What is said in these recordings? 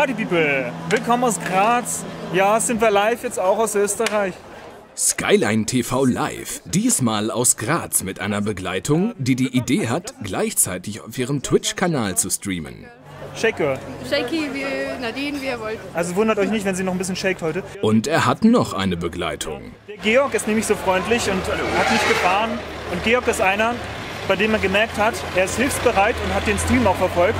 Party People, willkommen aus Graz. Ja, sind wir live jetzt auch aus Österreich. Skyline TV Live, diesmal aus Graz mit einer Begleitung, die die Idee hat, gleichzeitig auf ihrem Twitch-Kanal zu streamen. Shake Girl. Shaky, wie Nadine, wie ihr wollt. Also wundert euch nicht, wenn sie noch ein bisschen shakt heute. Und er hat noch eine Begleitung. Der Georg ist nämlich so freundlich und hat mich gefahren. Und Georg ist einer, bei dem man gemerkt hat, er ist hilfsbereit und hat den Stream auch verfolgt.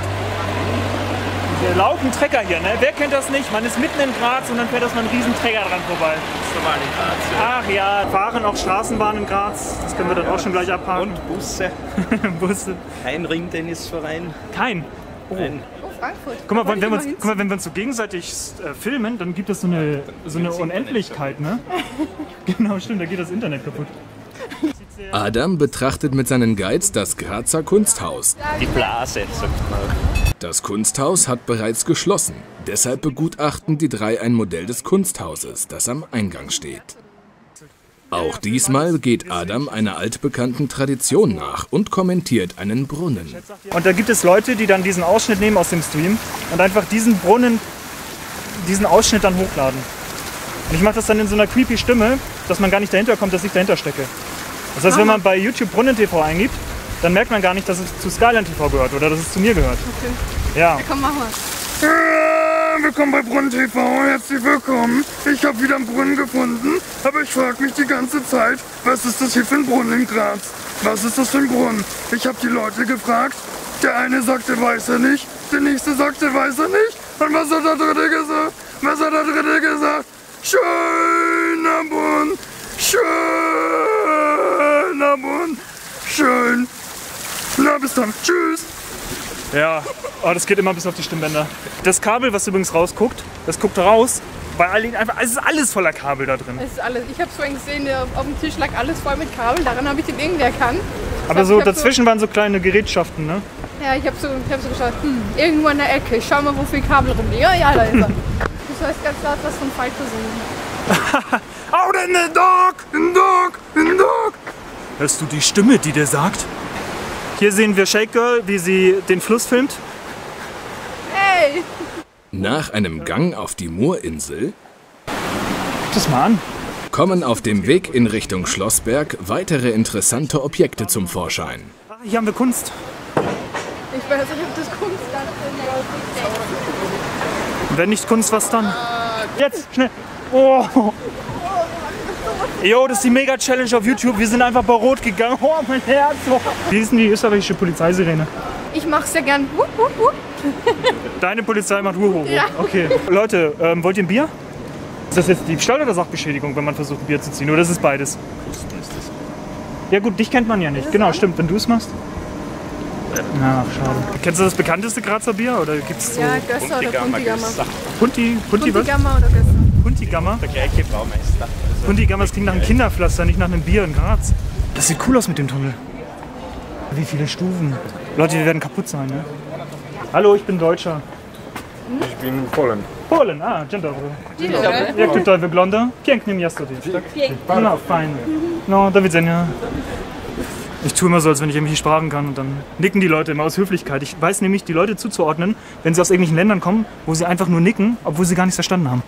Der lauten Trecker hier, ne? Wer kennt das nicht? Man ist mitten in Graz und dann fährt das mal ein riesen Trecker dran vorbei. Das ist normal in Graz. Ja. Ach ja, fahren auch Straßenbahnen in Graz. Das können wir dann auch schon gleich abhaken. Und Busse. Busse. Ein Ringtennisverein. Kein. Ein Oh, Frankfurt. Guck mal, wenn wir uns, guck mal, wenn wir uns so gegenseitig äh, filmen, dann gibt es so eine, so eine Unendlichkeit, ne? Genau, stimmt, da geht das Internet kaputt. Adam betrachtet mit seinen Guides das Grazer Kunsthaus. Die Blase, sagt man. Das Kunsthaus hat bereits geschlossen. Deshalb begutachten die drei ein Modell des Kunsthauses, das am Eingang steht. Auch diesmal geht Adam einer altbekannten Tradition nach und kommentiert einen Brunnen. Und da gibt es Leute, die dann diesen Ausschnitt nehmen aus dem Stream und einfach diesen Brunnen, diesen Ausschnitt dann hochladen. Und ich mache das dann in so einer creepy Stimme, dass man gar nicht dahinter kommt, dass ich dahinter stecke. Das heißt, wenn man bei YouTube Brunnen TV eingibt, dann merkt man gar nicht, dass es zu Skyline TV gehört oder dass es zu mir gehört. Okay. Ja. Komm, mach mal. Willkommen bei Brunnen TV, herzlich willkommen. Ich habe wieder einen Brunnen gefunden, aber ich frage mich die ganze Zeit, was ist das hier für ein Brunnen in Graz? Was ist das für ein Brunnen? Ich habe die Leute gefragt, der eine sagte, weiß er nicht, der nächste sagte, weiß er nicht. Und was hat der dritte gesagt? Was hat der dritte gesagt? Schöner Brunnen, schöner Brunnen, schön. Na, bis dann. Tschüss. Ja, oh, das geht immer bis auf die Stimmbänder. Das Kabel, was übrigens rausguckt, das guckt raus, weil einfach, es ist alles voller Kabel da drin. Es ist alles. Ich habe vorhin gesehen, der- auf dem Tisch lag alles voll mit Kabeln. Daran habe ich den irgendwie erkannt. Aber hab- so ich dazwischen waren so kleine Gerätschaften, ne? So, ja, ich habe so, ich hab so geschaut, hm, irgendwo in der Ecke. Schau mal, wo viel Kabel rumliegen. Ja, ja, da ist er. Du sollst ganz laut was von Falco singen. Out in the dark, in the dark, in the dark. Hörst du die Stimme, die dir sagt? Hier sehen wir Shake Girl, wie sie den Fluss filmt. Hey! Nach einem Gang auf die Moorinsel das mal an. kommen auf dem Weg in Richtung Schlossberg weitere interessante Objekte zum Vorschein. Ah, Hier haben wir Kunst. Ich weiß nicht, ob das Kunst ist. Wenn nicht Kunst, was dann? Jetzt, schnell. Oh. Jo, das ist die Mega-Challenge auf YouTube. Wir sind einfach bei Rot gegangen. Oh, mein Herz. Oh. Wie ist denn die österreichische Polizeisirene? Ich mache sehr gern. Wupp, wupp, wupp. Deine Polizei macht Huhu. Ja. Okay. Leute, ähm, wollt ihr ein Bier? Ist das jetzt Diebstahl oder Sachbeschädigung, wenn man versucht, ein Bier zu ziehen? Oder ist es beides? Ja gut, dich kennt man ja nicht. Genau, stimmt. Wenn du es machst. Ja, schade. Kennst du das bekannteste Grazer Bier? Oder gibt's so Ja, Gösser oder Puntigammer. Punti, Punti was? Puntigammer oder Gösser. Puntigammer? Der gleiche Baumeister. Also, Puntigammer, das klingt nach einem Kinderpflaster, nicht nach einem Bier in Graz. Das sieht cool aus mit dem Tunnel. Wie viele Stufen. Leute, wir werden kaputt sein, ne? Hallo, ich bin Deutscher. Ich bin Polen. Polen, ah, dzień dobry. Dzień dobry. Jak tutaj wygląda? Pięknie miasto jest, tak? No, fajnie. No, do widzenia. Ich tue immer so, als wenn ich irgendwelche Sprachen kann und dann nicken die Leute immer aus Höflichkeit. Ich weiß nämlich, die Leute zuzuordnen, wenn sie aus irgendwelchen Ländern kommen, wo sie einfach nur nicken, obwohl sie gar nichts verstanden haben.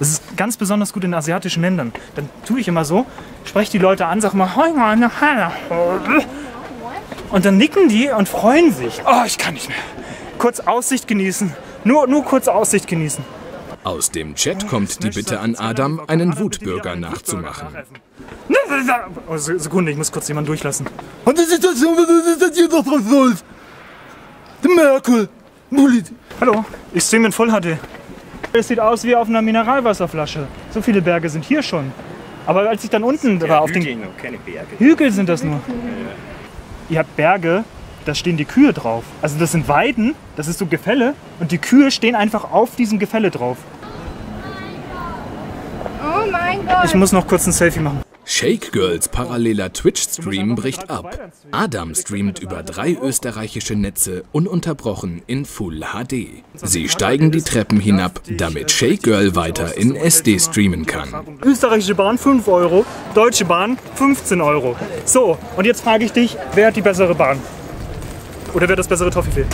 Das ist ganz besonders gut in asiatischen Ländern. Dann tue ich immer so, spreche die Leute an, sag mal, und dann nicken die und freuen sich. Oh, ich kann nicht mehr. Kurz Aussicht genießen. Nur, nur kurz Aussicht genießen. Aus dem Chat kommt die Bitte an Adam, einen Wutbürger nachzumachen. Oh, Se- Sekunde, ich muss kurz jemanden durchlassen. Und die Situation, was ist das hier doch drauf? Die Merkel. Hallo, ich streame in Voll HD. Es sieht aus wie auf einer Mineralwasserflasche. So viele Berge sind hier schon. Aber als ich dann unten war, auf den Hügel noch, keine Berge. Hügel sind das nur. Ihr habt Berge, da stehen die Kühe drauf. Also das sind Weiden, das ist so Gefälle und die Kühe stehen einfach auf diesem Gefälle drauf. Oh mein Gott. Ich muss noch kurz ein Selfie machen. Shake Girls paralleler Twitch-Stream bricht ab. Adam streamt über drei österreichische Netze ununterbrochen in Full HD. Sie steigen die Treppen hinab, damit Shake Girl weiter in SD streamen kann. Österreichische Bahn 5 Euro, Deutsche Bahn 15 Euro. So, und jetzt frage ich dich, wer hat die bessere Bahn? Oder wer hat das bessere Toffifee?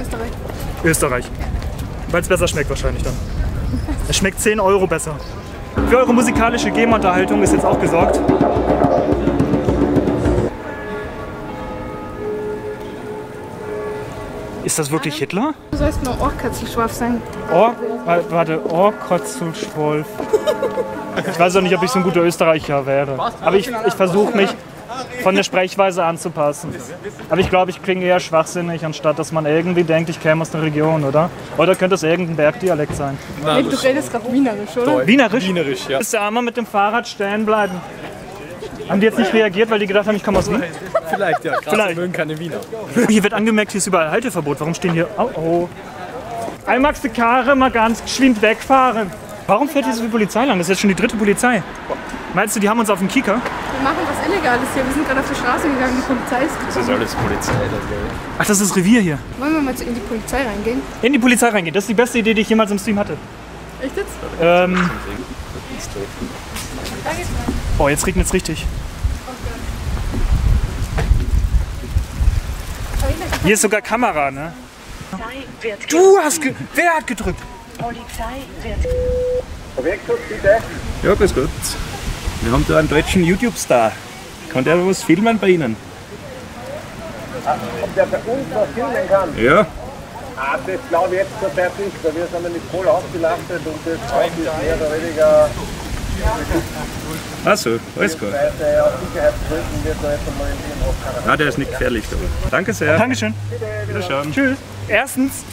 Österreich. Österreich. Weil es besser schmeckt wahrscheinlich dann. Es schmeckt 10 Euro besser. Für eure musikalische GEMA-Unterhaltung ist jetzt auch gesorgt. Ist das wirklich Hitler? Du sollst nur Ohrkatzelschwarf sein. Oh, warte, Ohrkotzelschwolf. Ich weiß auch nicht, ob ich so ein guter Österreicher wäre. Aber ich, ich versuche mich von der Sprechweise anzupassen. Aber ich glaube, ich klinge eher schwachsinnig, anstatt dass man irgendwie denkt, ich käme aus der Region, oder? Oder könnte es irgendein Bergdialekt sein? Nee, du redest gerade wienerisch, oder? Wienerisch? Wienerisch, ja. Ist der einmal mit dem Fahrrad stehen bleiben? Haben die jetzt nicht reagiert, weil die gedacht haben, ich komme aus Wien? Vielleicht, ja. Krass, Vielleicht. mögen keine Wiener. Hier wird angemerkt, hier ist überall Halteverbot. Warum stehen hier... Oh, oh. Einmal magst du Karre mal ganz geschwind wegfahren. Warum fährt hier so viel Polizei lang? Das ist jetzt schon die dritte Polizei. Meinst du, die haben uns auf den Kieker? Wir machen was Illegales hier. Wir sind gerade auf die Straße gegangen, die Polizei ist Das ist alles Polizei. Ach, das ist Revier hier. Wollen wir mal in die Polizei reingehen? In die Polizei reingehen. Das ist die beste Idee, die ich jemals im Stream hatte. Echt jetzt? Ähm, Da geht's rein. oh, jetzt regnet es richtig. Hier ist sogar Kamera, ne? Polizei wird Du hast ge Wer hat gedrückt? Polizei wird Ja, grüß Gott. Wir haben da einen deutschen YouTube-Star. Kann der was filmen bei Ihnen? Ob der bei uns was filmen kann? Ja. Ah, das glaube ich jetzt zurzeit nicht, weil wir sind nämlich voll ausgelastet und das Haus ist mehr oder weniger Ach so, alles klar. Da keiner. Ah, der ist nicht gefährlich. Aber. Danke sehr. Dankeschön. Wiederschauen. Tschüss. Erstens,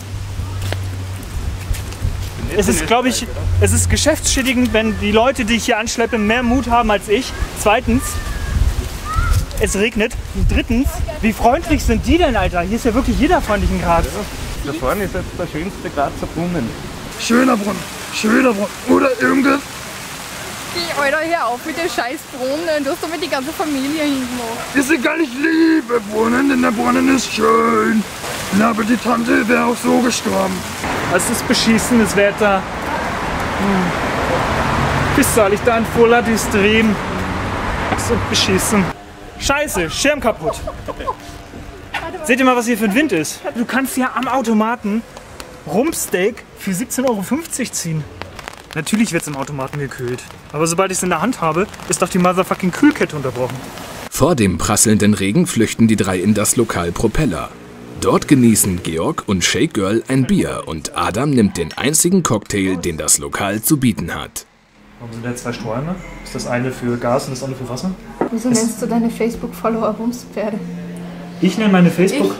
es ist, glaube ich, es ist geschäftsschädigend, wenn die Leute, die ich hier anschleppe, mehr Mut haben als ich. Zweitens, es regnet. Und drittens, wie freundlich sind die denn, Alter? Hier ist ja wirklich jeder freundlich in Graz. Da vorne ist jetzt der schönste Grazer Brunnen. Schöner Brunnen, schöner Brunnen. Oder irgendwas. Geh, Alter, hör auf mit dem scheiß Brunnen. Du hast damit die ganze Familie hingemacht. Ist egal, ich liebe Brunnen, denn der Brunnen ist schön. Na, aber die Tante wäre auch so gestorben. Es ist beschissenes Wetter. Hm. Bis soll ich da ein voller Stream? So beschissen. Scheiße, Schirm kaputt. Seht ihr mal, was hier für ein Wind ist? Du kannst ja am Automaten Rumpsteak für 17,50 Euro ziehen. Natürlich wird es im Automaten gekühlt. Aber sobald ich es in der Hand habe, ist doch die motherfucking Kühlkette unterbrochen. Vor dem prasselnden Regen flüchten die drei in das Lokal Propeller. Dort genießen Georg und Shake Girl ein Bier und Adam nimmt den einzigen Cocktail, den das Lokal zu bieten hat. Warum sind da zwei Sträume? Ist das eine für Gas und das andere für Wasser? Wieso nennst du deine Facebook-Follower Bumspferde? Ich nenne meine Facebook.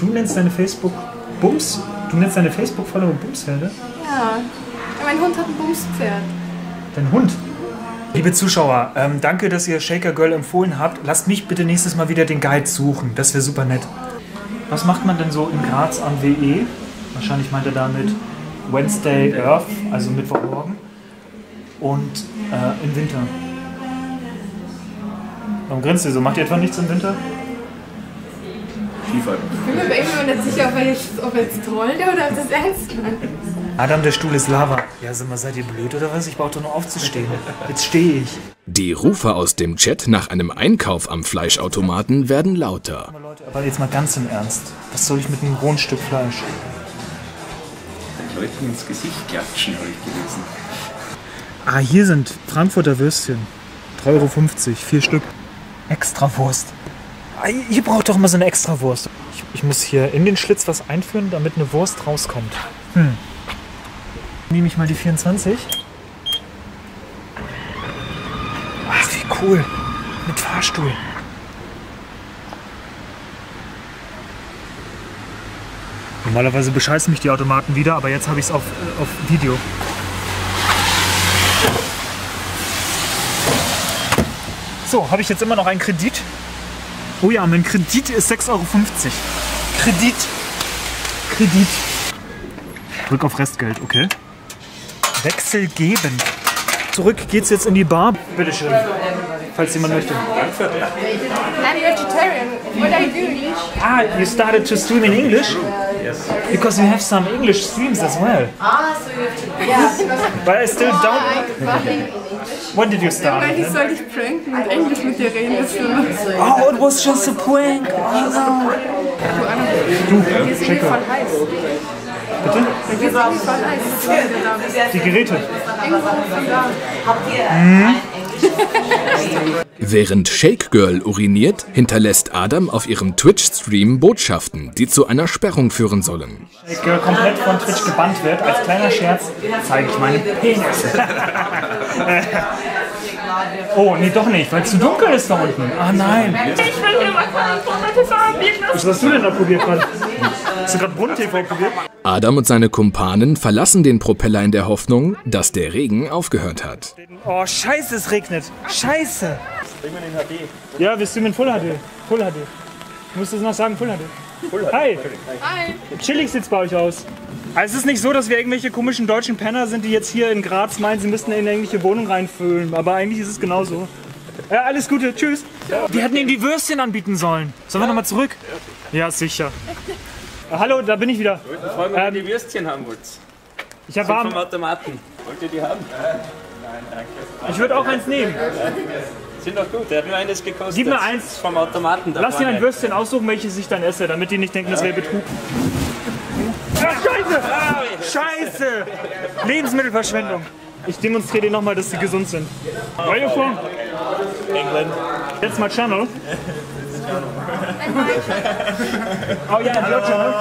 Du nennst deine Facebook Bums? Du nennst deine Facebook-Follower Bumshelde? Ja. Mein Hund hat ein Bumspferd. Dein Hund. Liebe Zuschauer, ähm, danke, dass ihr Shaker Girl empfohlen habt. Lasst mich bitte nächstes Mal wieder den Guide suchen. Das wäre super nett. Was macht man denn so in Graz am WE? Wahrscheinlich meint er damit Wednesday Earth, also Mittwochmorgen. Und äh, im Winter. Warum grinst ihr so? Macht ihr etwa nichts im Winter? Skifahren. Ich bin mir aber immer nicht sicher, ob er jetzt, ob er jetzt trollt oder ob das ernst meint. Adam, der Stuhl ist Lava. Ja, sag mal, seid ihr blöd oder was? Ich brauche doch nur aufzustehen. Jetzt stehe ich. Die Rufe aus dem Chat nach einem Einkauf am Fleischautomaten werden lauter. Leute, aber jetzt mal ganz im Ernst. Was soll ich mit einem rohen Stück Fleisch? Leuten ins Gesicht klatschen, habe ich gelesen. Ah, hier sind Frankfurter Würstchen. 3,50 Euro, vier Stück. Extrawurst. Ah, ihr braucht doch immer so eine Extrawurst. Ich, ich muss hier in den Schlitz was einführen, damit eine Wurst rauskommt. Hm. Nehme ich mal die 24. Ach, wie cool. Mit Fahrstuhl. Normalerweise bescheißen mich die Automaten wieder, aber jetzt habe ich es auf, äh, auf Video. So, habe ich jetzt immer noch einen Kredit? Oh ja, mein Kredit ist 6,50 Euro. Kredit. Kredit. Drück auf Restgeld, okay. Wechsel geben. Zurück geht's jetzt in die Bar. Bitteschön. Falls jemand möchte. I'm vegetarian. What are you doing? Ah, you started to stream in English? Yes. Because we have some English streams as well. Ah, so you have to. Yeah. But I still don't. When did you start? Weil ich soll dich pranken und Englisch mit dir reden. Das ist Oh, it was just a prank. Ah. Oh no. Hier ist irgendwie voll heiß. Bitte? Die Geräte. Während Shake Girl uriniert, hinterlässt Adam auf ihrem Twitch-Stream Botschaften, die zu einer Sperrung führen sollen. Ich Girl komplett von Twitch gebannt wird. Als kleiner Scherz zeige ich meinen Penis. oh, nee, doch nicht, weil es zu dunkel ist da unten. Ah nein. Ich will hier was Was hast du denn da probiert gerade? Hast du gerade Brunnen-TV probiert? Adam und seine Kumpanen verlassen den Propeller in der Hoffnung, dass der Regen aufgehört hat. Oh, scheiße, es regnet. Scheiße. Ja, wir streamen Full HD. Full HD. Du musst es noch sagen, Full HD. Full HD. Hi. Hi. Chillig sieht's bei euch aus. Also es ist nicht so, dass wir irgendwelche komischen deutschen Penner sind, die jetzt hier in Graz meinen, sie müssten in eine irgendwelche Wohnung reinfüllen. Aber eigentlich ist es genauso. Ja, alles Gute, tschüss. Wir hätten ihnen die Würstchen anbieten sollen. Sollen wir nochmal zurück? Ja, sicher. Äh, Hallo, da bin ich wieder. Vor allem, wenn ihr die Würstchen haben wollt. Ich habe Vom warm. Automaten. Wollt ihr die haben? Ich würde auch eins nehmen. Sind doch gut, der hat nur eines gekostet. Gib mir eins. Vom Automaten da Lass dir ein. Würstchen aussuchen, welches ich dann esse, damit die nicht denken, das wäre Betrug. Ah, Scheiße! Scheiße! Lebensmittelverschwendung. Ich demonstriere dir nochmal, dass sie gesund sind. Where are you from? England. That's my channel. Oh channel.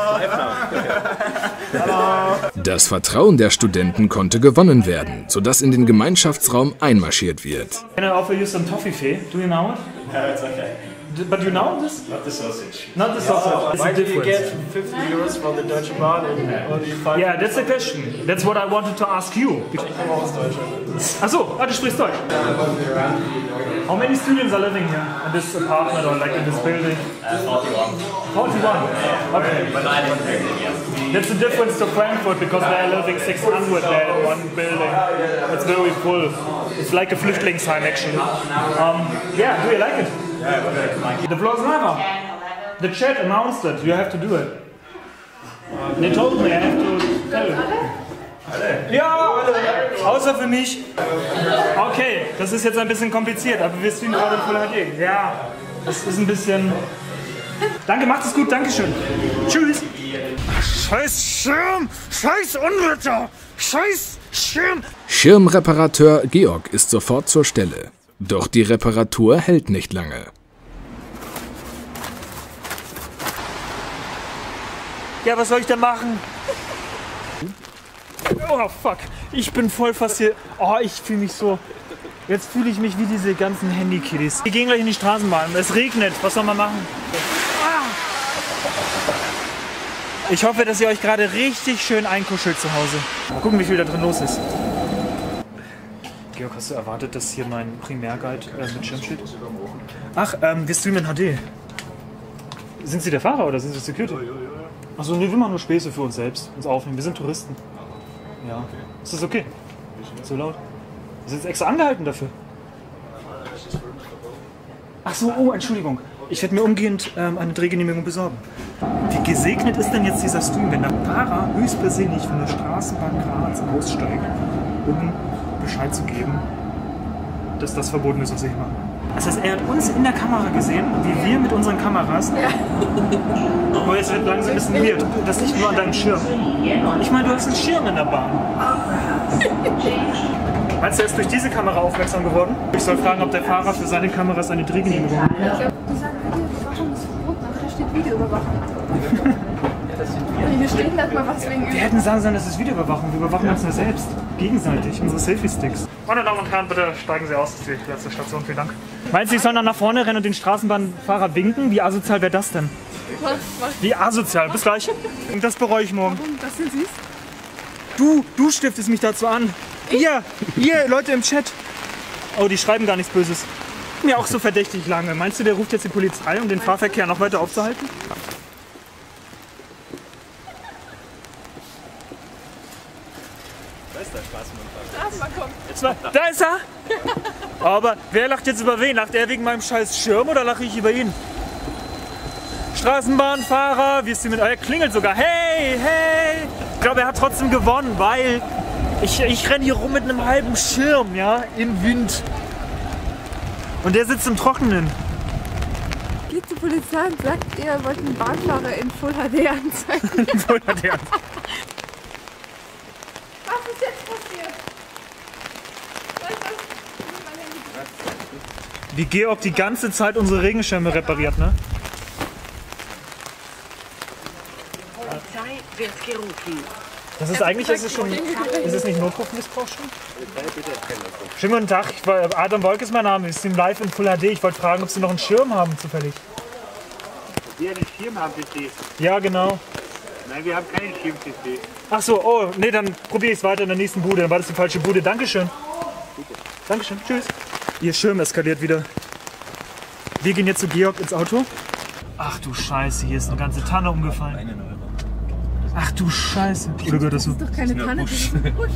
Das Vertrauen der Studenten konnte gewonnen werden, sodass in den Gemeinschaftsraum einmarschiert wird. Can I offer you some toffee? Do you know it? Yeah, it's okay. D- But you know this? Not the sausage. Not the sausage. It's Why a did you get 50 euros from the Deutsche Bahn and only 5 Yeah, that's the question. That's what I wanted to ask you. Achso, ah, du sprichst Deutsch. How many students are living here in this apartment or like in this building? 41. 41? Okay. That's the difference to Frankfurt because they are living 600 there in one building. It's very full. It's like a Flüchtlingsheim actually. Um, yeah, do you like it? The floor is lava. The chat announced it. You have to do it. They told me I have to tell you. Ja, außer für mich. Okay, das ist jetzt ein bisschen kompliziert, aber wir streamen gerade in Full HD. Ja, das ist ein bisschen. Danke, macht es gut, Dankeschön. Tschüss. Scheiß Schirm! Scheiß Unwetter! Scheiß Schirm! Schirmreparateur Georg ist sofort zur Stelle. Doch die Reparatur hält nicht lange. Ja, was soll ich denn machen? Oh fuck, ich bin voll fasziniert. Oh, ich fühle mich so. Jetzt fühle ich mich wie diese ganzen Handykiddies. Wir gehen gleich in die Straßenbahn. Es regnet. Was soll man machen? Ich hoffe, dass ihr euch gerade richtig schön einkuschelt zu Hause. Mal gucken, wie viel da drin los ist. Georg, hast du erwartet, dass hier mein Primärguide äh, mit Schirm steht? Ach, ähm, wir streamen in HD. Sind Sie der Fahrer oder sind Sie Security? Achso, nee, wir machen nur Späße für uns selbst. Uns aufnehmen. Wir sind Touristen. Ja. Ist das okay? So laut? Wir sind jetzt extra angehalten dafür. Ach so, oh, Entschuldigung. Ich werde mir umgehend ähm, eine Drehgenehmigung besorgen. Wie gesegnet ist denn jetzt dieser Stream, wenn der Fahrer höchstpersönlich von der Straßenbahn Graz aussteigt, um Bescheid zu geben, dass das verboten ist, was ich mache? Das heißt, er hat uns in der Kamera gesehen, wie wir mit unseren Kameras. Ja. Oh, jetzt wird langsam ein bisschen weird. Das liegt nur an deinem Schirm. Ich meine, du hast einen Schirm in der Bahn. Meinst du, er ist durch diese Kamera aufmerksam geworden? Ich soll fragen, ob der Fahrer für seine Kameras eine Drehgenehmigung hat. Die sagen, Videoüberwachung ist verboten, aber da steht Videoüberwachung. Hier steht nicht mal was wegen Wir hätten sagen sollen, das ist Videoüberwachung. Wir überwachen uns nur selbst. Gegenseitig. Unsere Selfie-Sticks. Meine Damen und Herren, bitte steigen Sie aus. Das ist die letzte Station. Vielen Dank. Meinst du, ich soll dann nach vorne rennen und den Straßenbahnfahrer winken? Wie asozial wäre das denn? Was? Was? Wie asozial. Bis gleich. Und das bereue ich morgen. Das sind Sie? Du, du stiftest mich dazu an. Ihr, ihr Leute im Chat. Oh, die schreiben gar nichts Böses. Mir auch so verdächtig lange. Meinst du, der ruft jetzt die Polizei, um den Fahrverkehr noch weiter aufzuhalten? Straßenbahn kommt. Jetzt mal- Da ist er! Aber wer lacht jetzt über wen? Lacht er wegen meinem scheiß Schirm oder lache ich über ihn? Straßenbahnfahrer, wie ist die mit euer klingelt sogar. Hey, hey! Ich glaube, er hat trotzdem gewonnen, weil ich, ich renne hier rum mit einem halben Schirm, ja, im Wind. Und der sitzt im Trockenen. Geht zur Polizei und sagt, ihr wollt einen Bahnfahrer in Full HD anzeigen. Voll hat er. Wie Georg die ganze Zeit unsere Regenschirme repariert, ne? Polizei wird gerufen. Das ist eigentlich, ist es schon, ist es nicht Notrufmissbrauch schon? Schönen guten Tag, ich war, Adam Wolk ist mein Name, wir sind live in Full HD. Ich wollte fragen, ob Sie noch einen Schirm haben zufällig. Wir einen Schirm haben Sie. Ja, genau. Nein, wir haben keinen Schirm für Sie. Ach so, oh, nee, dann probiere ich es weiter in der nächsten Bude. Dann war das die falsche Bude. Dankeschön. Dankeschön, tschüss. Ihr Schirm eskaliert wieder. Wir gehen jetzt zu Georg ins Auto. Ach du Scheiße, hier ist eine ganze Tanne umgefallen. Ach du Scheiße. Gehört das so? Doch keine Tanne. das ist ein Busch.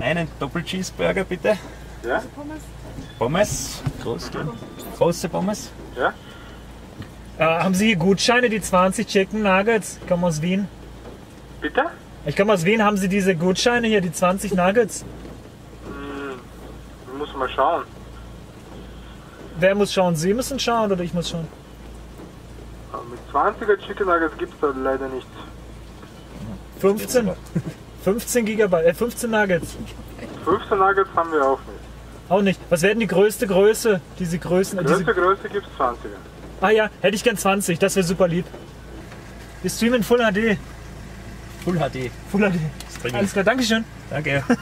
Einen Doppel-Cheeseburger bitte. Ja? Pommes. Groß, gell? Große Pommes. Äh, haben Sie hier Gutscheine, die 20 Chicken Nuggets? Ich komme aus Wien. Bitte? Ich komme aus Wien. Haben Sie diese Gutscheine hier, die 20 Nuggets? Muss mal schauen. Wer muss schauen? Sie müssen schauen oder ich muss schauen? Mit 20er Chicken Nuggets gibt es da leider nicht. 15? 15 Gigabyte, äh, 15 Nuggets. 15 Nuggets haben wir auch nicht. Auch nicht. Was wäre denn die größte Größe? Diese Größen. äh, Größte Diese, Größe gibt es 20er. ah ja, hätte ich gern 20. Das wäre super lieb. Wir streamen Full HD. Full HD. Full HD. Alles klar, Dankeschön. Danke.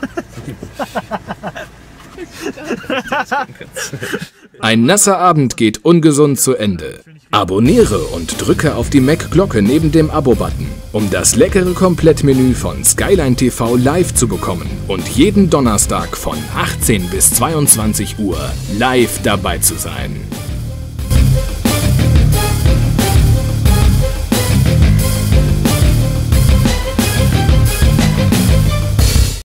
Ein nasser Abend geht ungesund zu Ende. Abonniere und drücke auf die Mac-Glocke neben dem Abo-Button, um das leckere Komplettmenü von Skyline TV live zu bekommen und jeden Donnerstag von 18 bis 22 Uhr live dabei zu sein.